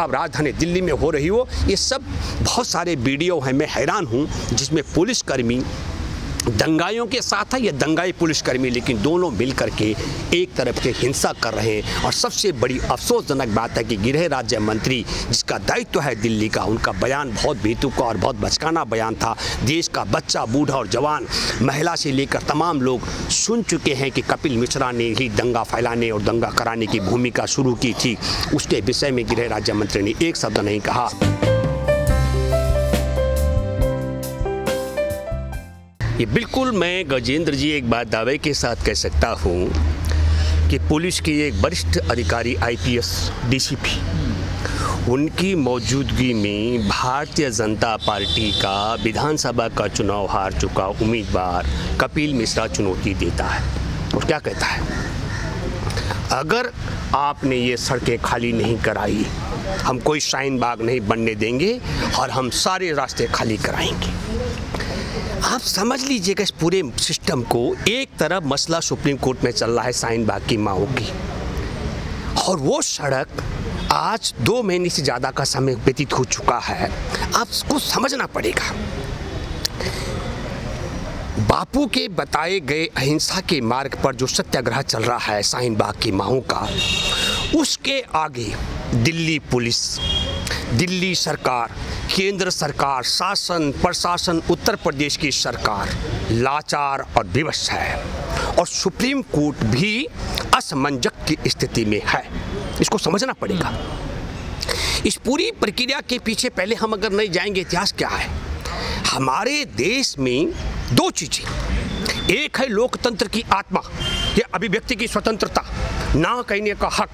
अब राजधानी दिल्ली में हो रही हो, ये सब बहुत सारे वीडियो हैं। मैं हैरान हूँ, जिसमें पुलिसकर्मी दंगाइयों के साथ है, या दंगाई पुलिसकर्मी, लेकिन दोनों मिल करके एक तरफ़ के हिंसा कर रहे हैं। और सबसे बड़ी अफसोसजनक बात है कि गृह राज्य मंत्री, जिसका दायित्व तो है दिल्ली का, उनका बयान बहुत बेतुका और बहुत बचकाना बयान था। देश का बच्चा, बूढ़ा और जवान, महिला से लेकर तमाम लोग सुन चुके हैं कि कपिल मिश्रा ने ही दंगा फैलाने और दंगा कराने की भूमिका शुरू की थी। उसके विषय में गृह राज्य मंत्री ने एक शब्द नहीं कहा। ये बिल्कुल मैं गजेंद्र जी एक बात दावे के साथ कह सकता हूँ कि पुलिस के एक वरिष्ठ अधिकारी आईपीएस, डीसीपी, उनकी मौजूदगी में भारतीय जनता पार्टी का विधानसभा का चुनाव हार चुका उम्मीदवार कपिल मिश्रा चुनौती देता है। और क्या कहता है? अगर आपने ये सड़कें खाली नहीं कराई, हम कोई शाइन बाग नहीं बनने देंगे और हम सारे रास्ते खाली कराएँगे। आप समझ लीजिएगा इस पूरे सिस्टम को, एक तरफ़ मसला सुप्रीम कोर्ट में चल रहा है साइन बाग की माओ की। और वो सड़क आज दो महीने से ज़्यादा का समय व्यतीत हो चुका है। आपको समझना पड़ेगा। बापू के बताए गए अहिंसा के मार्ग पर जो सत्याग्रह चल रहा है साइन बाग की माओ का, उसके आगे दिल्ली पुलिस, दिल्ली सरकार केंद्र सरकार, शासन, प्रशासन, उत्तर प्रदेश की सरकार लाचार और विवश है। और सुप्रीम कोर्ट भी असमंजक की स्थिति में है। इसको समझना पड़ेगा। इस पूरी प्रक्रिया के पीछे पहले हम अगर नहीं जाएँगे, इतिहास क्या है? हमारे देश में दो चीज़ें। एक है लोकतंत्र की आत्मा, या अभिव्यक्ति की स्वतंत्रता, ना कहने का हक।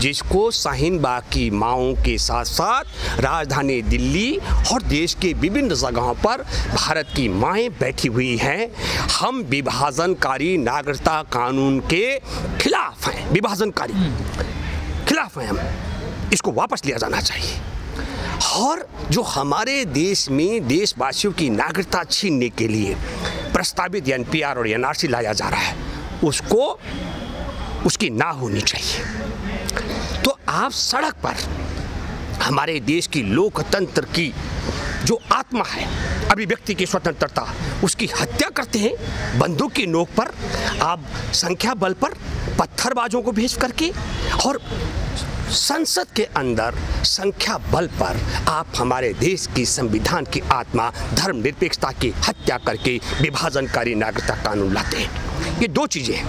जिसको शाहीन बाग की माओं के साथ साथ राजधानी दिल्ली और देश के विभिन्न जगहों पर भारत की माएँ बैठी हुई हैं। हम विभाजनकारी नागरिकता कानून के खिलाफ हैं। विभाजनकारी। खिलाफ हैं हम। इसको वापस लिया जाना चाहिए। और जो हमारे देश में देशवासियों की नागरिकता छीनने के लिए प्रस्तावित एनपीआर और एनआरसी लाया जा रहा है, उसको, उसकी ना होनी चाहिए। आप सड़क पर हमारे देश की लोकतंत्र की जो आत्मा है, अभिव्यक्ति की स्वतंत्रता, उसकी हत्या करते हैं, बंदूक की नोक पर आप संख्या बल पर पत्थरबाजों को भेज करके और संसद के अंदर संख्या बल पर आप हमारे देश की संविधान की आत्मा, धर्मनिरपेक्षता की हत्या करके विभाजनकारी नागरिकता कानून लाते हैं। ये दो चीज़ें हैं।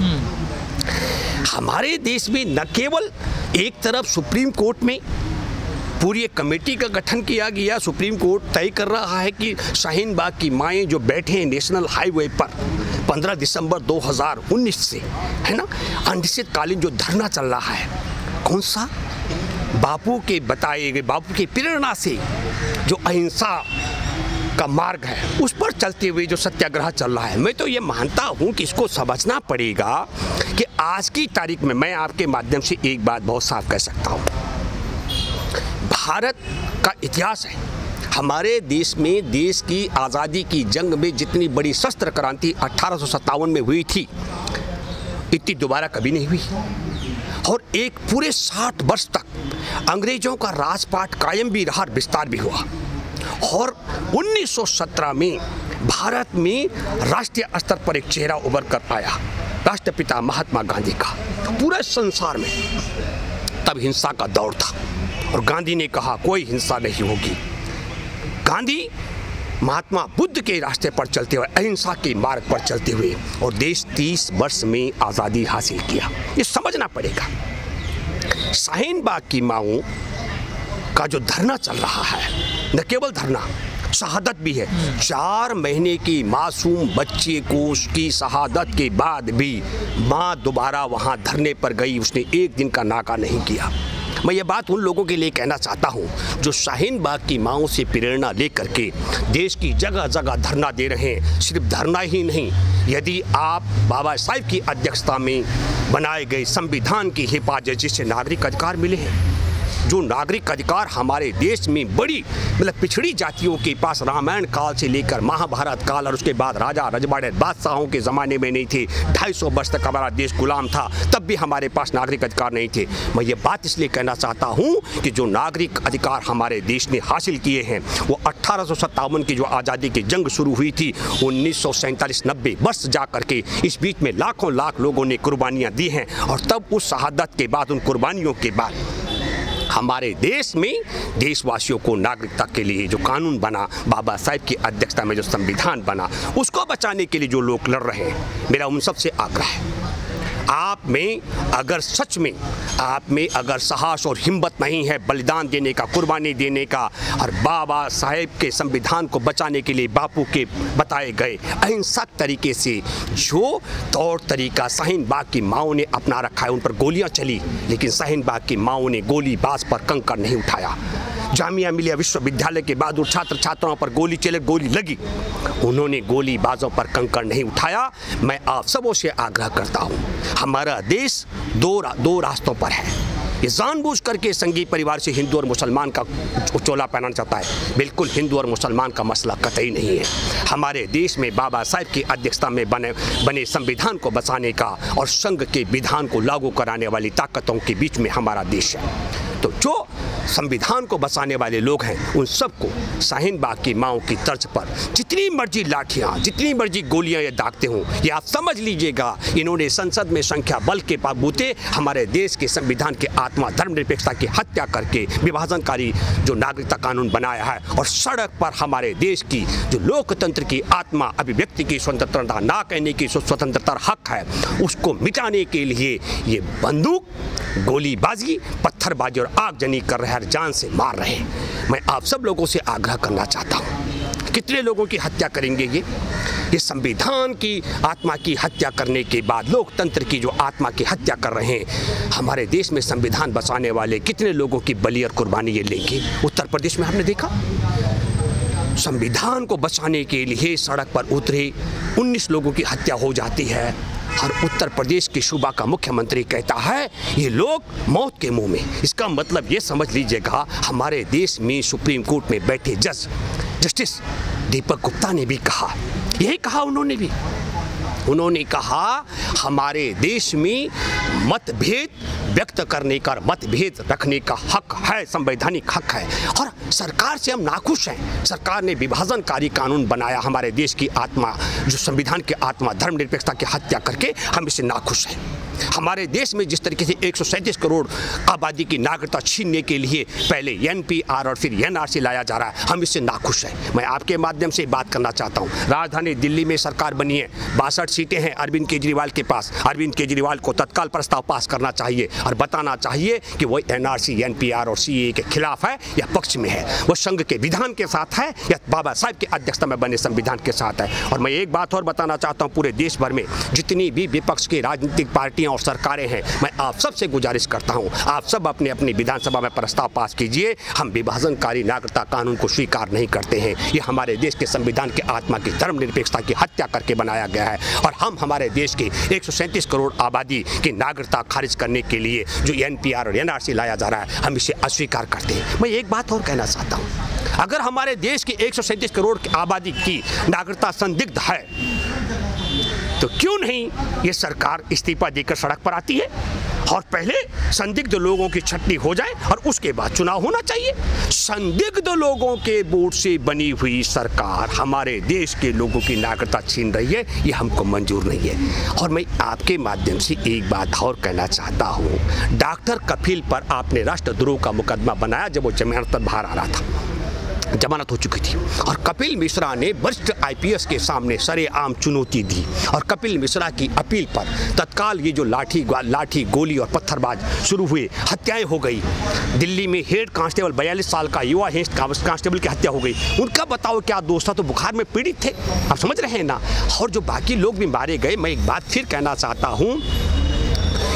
हमारे देश में न केवल एक तरफ़ सुप्रीम कोर्ट में पूरी एक कमेटी का गठन किया गया, सुप्रीम कोर्ट तय कर रहा है कि शाहीन बाग की माएँ जो बैठे हैं नेशनल हाईवे पर 15 दिसंबर 2019 से, है ना? अनिश्चितकालीन जो धरना चल रहा है, कौन सा? बापू के बताए गए, बापू की प्रेरणा से जो अहिंसा का मार्ग है। उस पर चलते हुए जो सत्याग्रह चल रहा है, मैं तो ये मानता हूँ कि इसको समझना पड़ेगा कि आज की तारीख में मैं आपके माध्यम से एक बात बहुत साफ़ कह सकता हूँ। भारत का इतिहास है। हमारे देश में देश की आज़ादी की जंग में जितनी बड़ी शस्त्र क्रांति अठारह सौ सत्तावन में हुई थी, इतनी दोबारा कभी नहीं हुई। और एक पूरे साठ वर्ष तक अंग्रेज़ों का राजपाट कायम भी रहा विस्तार भी हुआ। और 1917 में भारत में राष्ट्रीय स्तर पर एक चेहरा उभर कर आया, राष्ट्रपिता महात्मा गांधी का, पूरे संसार में। तब हिंसा का दौर था और गांधी ने कहा, कोई हिंसा नहीं होगी। गांधी महात्मा बुद्ध के रास्ते पर चलते हुए अहिंसा के मार्ग पर चलते हुए और देश तीस वर्ष में आज़ादी हासिल किया। ये समझना पड़ेगा। शाहीन बाग की माओ का जो धरना चल रहा है न केवल धरना, शहादत भी है। चार महीने की मासूम बच्चे को उसकी शहादत के बाद भी माँ दोबारा वहाँ धरने पर गई, उसने एक दिन का नाका नहीं किया। मैं ये बात उन लोगों के लिए कहना चाहता हूँ, जो शाहीन बाग की माओ से प्रेरणा लेकर के देश की जगह जगह धरना दे रहे हैं। सिर्फ़ धरना ही नहीं, यदि आप बाबा साहिब की अध्यक्षता में बनाए गए संविधान की हिफाजत जिससे नागरिक अधिकार मिले हैं। जो नागरिक अधिकार हमारे देश में बड़ी मतलब पिछड़ी जातियों के पास रामायण काल से लेकर महाभारत काल और उसके बाद राजा रजवाड़े बादशाहों के ज़माने में नहीं थे। ढाई सौ वर्ष तक हमारा देश गुलाम था, तब भी हमारे पास नागरिक अधिकार नहीं थे। मैं ये बात इसलिए कहना चाहता हूँ कि जो नागरिक अधिकार हमारे देश ने हासिल किए हैं, वो अट्ठारह की जो आज़ादी की जंग शुरू हुई थी, उन्नीस सौ नब्बे वर्ष जा करके इस बीच में लाखों लाख लोगों ने कुर्बानियाँ दी हैं और तब उस शहादत के बाद, उन कुर्बानियों के बाद हमारे देश में देशवासियों को नागरिकता के लिए जो कानून बना, बाबा साहेब की अध्यक्षता में जो संविधान बना, उसको बचाने के लिए जो लोग लड़ रहे हैं, मेरा उन सबसे आग्रह है। आप में अगर सच में, आप में अगर साहस और हिम्मत नहीं है बलिदान देने का, कुर्बानी देने का, और बाबा साहेब के संविधान को बचाने के लिए बापू के बताए गए अहिंसक तरीके से जो तौर तरीका शाहीन बाग की माओ ने अपना रखा है, उन पर गोलियाँ चली, लेकिन शाहीन बाग की माओ ने गोली बाज पर कंकर नहीं उठाया। जामिया मिलिया विश्वविद्यालय के बाद छात्र छात्राओं पर गोली चले गोली लगी। उन्होंने गोली बाजों पर कंकड़ नहीं उठाया। मैं आप सबों से आग्रह करता हूँ हमारा देश दो रा, दो रास्तों पर है। ये जानबूझ करके संघी परिवार से हिंदू और मुसलमान का चोला पहनाना चाहता है। बिल्कुल हिंदू और मुसलमान का मसला कतई नहीं है। हमारे देश में बाबा साहेब की अध्यक्षता में बने बने संविधान को बचाने का और संघ के विधान को लागू कराने वाली ताकतों के बीच में हमारा देश है। तो जो संविधान को बसाने वाले लोग हैं, उन सबको शाहीन बाग की माओ की तर्ज पर जितनी मर्ज़ी लाठियाँ, जितनी मर्ज़ी गोलियाँ ये दागते हों, ये आप समझ लीजिएगा, इन्होंने संसद में संख्या बल के बूते हमारे देश के संविधान के आत्मा धर्मनिरपेक्षता की हत्या करके विभाजनकारी जो नागरिकता कानून बनाया है और सड़क पर हमारे देश की जो लोकतंत्र की आत्मा, अभिव्यक्ति की स्वतंत्रता, ना कहने की स्वतंत्रता हक है, उसको मिटाने के लिए ये बंदूक, गोलीबाजी, पत्थरबाजी और आगजनी कर रहे हैं जान से मार रहे हैं। मैं आप सब लोगों से आग्रह करना चाहता हूँ। कितने लोगों की हत्या करेंगे ये? ये संविधान की आत्मा की हत्या करने के बाद लोकतंत्र की जो आत्मा की हत्या कर रहे हैं, हमारे देश में संविधान बचाने वाले कितने लोगों की बलि और कुर्बानी ये लेंगे? उत्तर प्रदेश में हमने देखा? संविधान को बचाने के लिए सड़क पर उतरे 19 लोगों की हत्या हो जाती है। और उत्तर प्रदेश के शूबा का मुख्यमंत्री कहता है, ये लोग मौत के मुँह में। इसका मतलब ये समझ लीजिएगा, हमारे देश में सुप्रीम कोर्ट में बैठे जज, जस्टिस दीपक गुप्ता ने भी कहा। यही कहा उन्होंने भी। उन्होंने कहा, हमारे देश में मतभेद व्यक्त करने का मतभेद रखने का हक है, संवैधानिक हक है। और सरकार से हम नाखुश हैं। सरकार ने विभाजनकारी कानून बनाया हमारे देश की आत्मा, जो संविधान की आत्मा, धर्मनिरपेक्षता की हत्या करके हम इससे नाखुश हैं। हमारे देश में जिस तरीके से एक सौ सैंतीस करोड़ आबादी की नागरिकता छीनने के लिए पहले एनपीआर और फिर एनआरसी लाया जा रहा है, हम इससे नाखुश हैं। मैं आपके माध्यम से बात करना चाहता हूँ। राजधानी दिल्ली में सरकार बनी है, बासठ सीटें हैं अरविंद केजरीवाल के पास। अरविंद केजरीवाल को तत्काल प्रस्ताव पास करना चाहिए और बताना चाहिए कि वो एनआरसी एनपीआर और सीए के खिलाफ है या पक्ष में है। वो संघ के विधान के साथ है या बाबा साहब की अध्यक्षता में बने संविधान के साथ है? और मैं एक बात और बताना चाहता हूँ, पूरे देश भर में जितनी भी विपक्ष की राजनीतिक पार्टियाँ और सरकारें हैं। मैं आप सबसे गुजारिश करता हूँ, आप सब अपने अपनी विधानसभा में प्रस्ताव पास कीजिए। हम विभाजनकारी नागरिकता कानून को स्वीकार नहीं करते हैं। ये हमारे देश के संविधान के आत्मा की धर्मनिरपेक्षता की हत्या करके बनाया गया है। और हम हमारे देश के एक करोड़ आबादी की नागरिकता खारिज करने के लिए जो एन और एन लाया जा रहा है, हम इसे अस्वीकार करते हैं। मैं एक बात और कहना चाहता हूँ। अगर हमारे देश की एक करोड़ की आबादी की नागरिकता संदिग्ध है तो क्यों नहीं ये सरकार इस्तीफा देकर सड़क पर आती है? और पहले संदिग्ध लोगों की छटनी हो जाए और उसके बाद चुनाव होना चाहिए। संदिग्ध लोगों के वोट से बनी हुई सरकार हमारे देश के लोगों की नागरिकता छीन रही है, ये हमको मंजूर नहीं है। और मैं आपके माध्यम से एक बात और कहना चाहता हूँ। डॉक्टर कपिल पर आपने राष्ट्रद्रोह का मुकदमा बनाया जब वो जमानत पर बाहर आ रहा था। जमानत हो चुकी थी। और कपिल मिश्रा ने वरिष्ठ आईपीएस के सामने सरेआम चुनौती दी। और कपिल मिश्रा की अपील पर तत्काल ये जो लाठी लाठी, गोली और पत्थरबाज शुरू हुए, हत्याएँ हो गई। दिल्ली में हेड कांस्टेबल, बयालीस साल का युवा हेड कांस्टेबल की हत्या हो गई। उनका बताओ, क्या दोस्त था तो बुखार में पीड़ित थे? आप समझ रहे हैं ना? और जो बाकी लोग भी मारे गए, मैं एक बात फिर कहना चाहता हूँ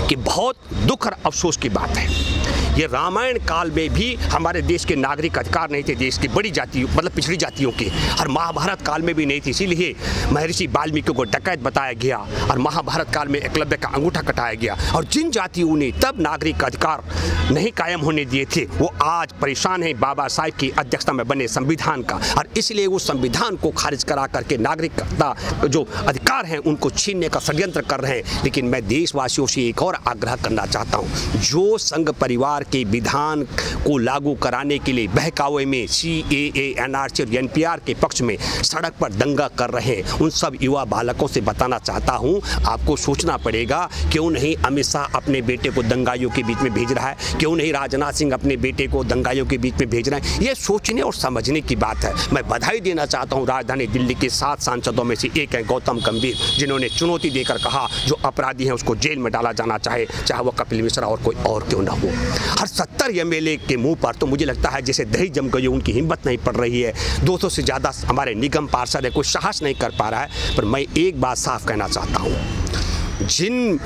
कि बहुत दुख और अफसोस की बात है। ये रामायण काल में भी हमारे देश के नागरिक अधिकार नहीं थे, देश की बड़ी जातियों मतलब पिछड़ी जातियों के। और महाभारत काल में भी नहीं थी, इसीलिए महर्षि वाल्मीकि को डकैत बताया गया और महाभारत काल में एकलव्य का अंगूठा कटाया गया। और जिन जातियों ने तब नागरिक अधिकार नहीं कायम होने दिए थे, वो आज परेशान है बाबा साहेब की अध्यक्षता में बने संविधान का। और इसलिए वो संविधान को खारिज करा करके नागरिकता जो अधिकार हैं, उनको छीनने का षड्यंत्र कर रहे हैं। लेकिन मैं देशवासियों से एक और आग्रह करना चाहता हूँ, जो संघ परिवार के विधान को लागू कराने के लिए बहकावे में सी ए एन आर सी और एन पी आर के पक्ष में सड़क पर दंगा कर रहे हैं। उन सब युवा बालकों से बताना चाहता हूँ, आपको सोचना पड़ेगा, क्यों नहीं अमित शाह अपने बेटे को दंगाइयों के बीच में भेज रहा है? क्यों नहीं राजनाथ सिंह अपने बेटे को दंगाइयों के बीच में भेज रहे हैं? ये सोचने और समझने की बात है। मैं बधाई देना चाहता हूँ राजधानी दिल्ली के सात सांसदों में से एक है, गौतम गंभीर, जिन्होंने चुनौती देकर कहा, जो अपराधी हैं उसको जेल में डाला जाना चाहे चाहे वो कपिल मिश्रा और कोई और क्यों ना हो। हर सत्तर एम के मुँह पर तो मुझे लगता है जैसे दही जम गई उनकी हिम्मत नहीं पड़ रही है। 200 से ज़्यादा हमारे निगम पार्षद है, कोई साहस नहीं कर पा रहा है, पर मैं एक बात साफ़ कहना चाहता हूँ। जिन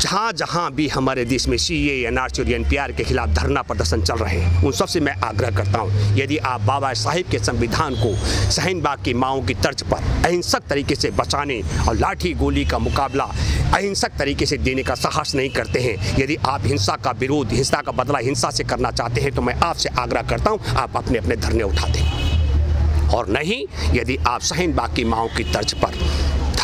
जहाँ जहाँ भी हमारे देश में सी ए एन आर सी और एन पी आर के खिलाफ धरना प्रदर्शन चल रहे हैं, उन सबसे मैं आग्रह करता हूँ, यदि आप बाबा साहिब के संविधान को शहीन बाग की माओं की तर्ज पर अहिंसक तरीके से बचाने और लाठी गोली का मुकाबला अहिंसक तरीके से देने का साहस नहीं करते हैं, यदि आप हिंसा का विरोध, हिंसा का बदला हिंसा से करना चाहते हैं तो मैं आपसे आग्रह करता हूँ, आप अपने अपने धरने उठा दें। और नहीं, यदि आप शहीन बाग की माओं की तर्ज पर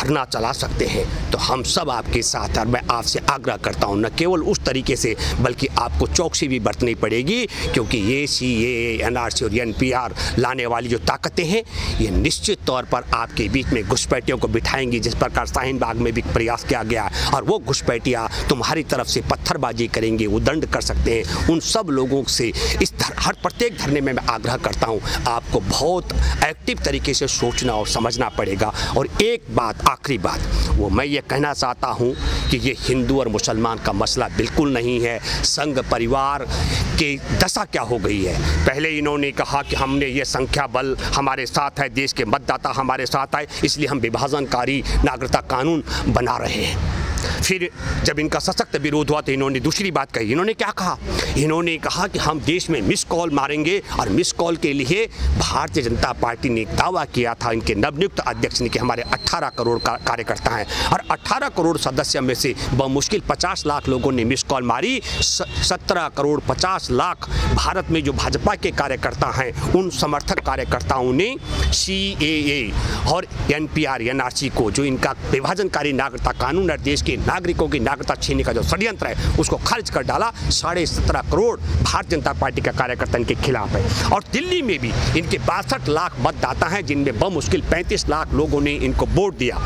धरना चला सकते हैं। तो हम सब आपके साथ और मैं आपसे आग्रह करता हूँ न केवल उस तरीके से बल्कि आपको चौकसी भी बरतनी पड़ेगी क्योंकि ये सी ए एन आर सी और एन पी आर लाने वाली जो ताकतें हैं ये निश्चित तौर पर आपके बीच में घुसपैठियों को बिठाएँगी जिस प्रकार शाहीन बाग में भी प्रयास किया गया। और वो घुसपैठियाँ तुम्हारी तरफ़ से पत्थरबाजी करेंगे वो दंड कर सकते हैं। उन सब लोगों से इस धर, हर प्रत्येक धरने में मैं आग्रह करता हूँ आपको बहुत एक्टिव तरीके से सोचना और समझना पड़ेगा। और एक बात आखिरी बात, वो मैं ये कहना चाहता हूँ कि ये हिंदू और मुसलमान का मसला बिल्कुल नहीं है। संघ परिवार की दशा क्या हो गई है? पहले इन्होंने कहा कि हमने ये संख्या बल हमारे साथ है, देश के मतदाता हमारे साथ आए, इसलिए हम विभाजनकारी नागरिकता कानून बना रहे हैं। फिर जब इनका सशक्त विरोध हुआ तो इन्होंने दूसरी बात कही। इन्होंने क्या कहा? इन्होंने कहा कि हम देश में मिस कॉल मारेंगे और मिस कॉल के लिए भारतीय जनता पार्टी ने दावा किया था। इनके नवनियुक्त अध्यक्ष ने कि हमारे 18 करोड़ का कार्यकर्ता हैं और 18 करोड़ सदस्य में से मुश्किल 50 लाख लोगों ने मिस कॉल मारी। 17 करोड़ 50 लाख भारत में जो भाजपा के कार्यकर्ता हैं, उन समर्थक कार्यकर्ताओं ने सी और एन पी को जो इनका विभाजनकारी नागरिकता कानून और देश के नागरिकों की नागरिकता छीनने का जो षड्यंत्र है, उसको खारिज कर डाला। साढ़े सत्रह करोड़ भारतीय जनता पार्टी का कार्यकर्ता इनके खिलाफ है। और दिल्ली में भी इनके बासठ लाख मतदाता हैं, जिनमें बमुश्किल पैंतीस लाख लोगों ने इनको वोट दिया।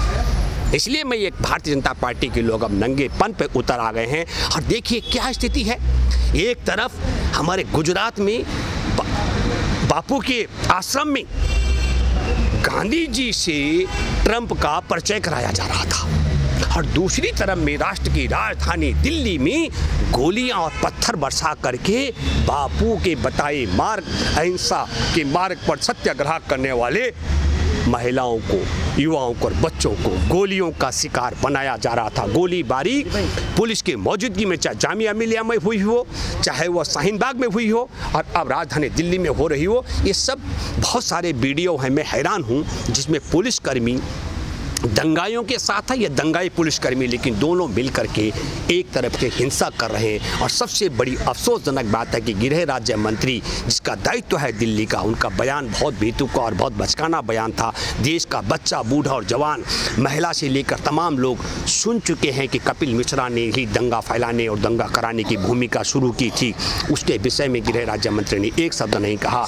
इसलिए मैं ये भारतीय जनता पार्टी के लोग अब नंगे पन पे उतर आ गए हैं। और देखिए क्या स्थिति है। एक तरफ़ हमारे गुजरात में बापू के आश्रम में गांधी जी से ट्रंप का परिचय कराया जा रहा था। और दूसरी तरफ़ में राष्ट्र की राजधानी दिल्ली में गोलियाँ और पत्थर बरसा करके बापू के बताए मार्ग, अहिंसा के मार्ग पर सत्याग्रह करने वाले महिलाओं को, युवाओं को और बच्चों को गोलियों का शिकार बनाया जा रहा था। गोलीबारी पुलिस की मौजूदगी में चाहे जामिया मिलिया में हुई हो, चाहे वह शाहीन बाग में हुई हो और अब राजधानी दिल्ली में हो रही हो, ये सब बहुत सारे वीडियो हैं। मैं हैरान हूँ जिसमें पुलिसकर्मी दंगाइयों के साथ है, या दंगाई पुलिसकर्मी, लेकिन दोनों मिलकर के एक तरफ़ के हिंसा कर रहे हैं। और सबसे बड़ी अफसोसजनक बात है कि गृह राज्य मंत्री, जिसका दायित्व तो है दिल्ली का, उनका बयान बहुत बेतुका और बहुत बचकाना बयान था। देश का बच्चा, बूढ़ा और जवान, महिला से लेकर तमाम लोग सुन चुके हैं कि कपिल मिश्रा ने ही दंगा फैलाने और दंगा कराने की भूमिका शुरू की थी। उसके विषय में गृह राज्य मंत्री ने एक शब्द नहीं कहा।